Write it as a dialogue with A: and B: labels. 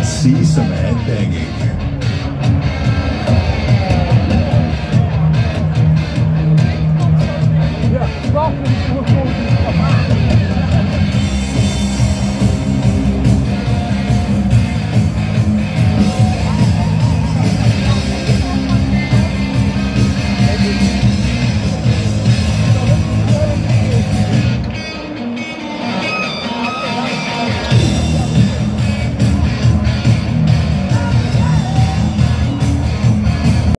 A: let's see some headbanging. Yeah,